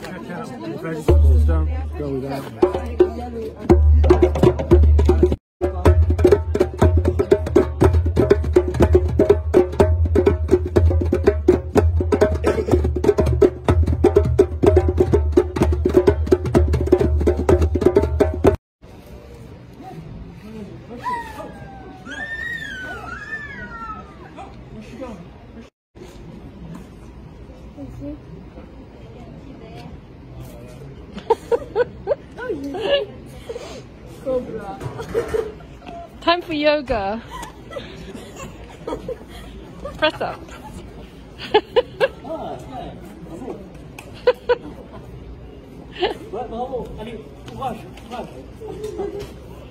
Check out vegetables, don't go without. Where's she going? Cobra. Time for yoga. Press up.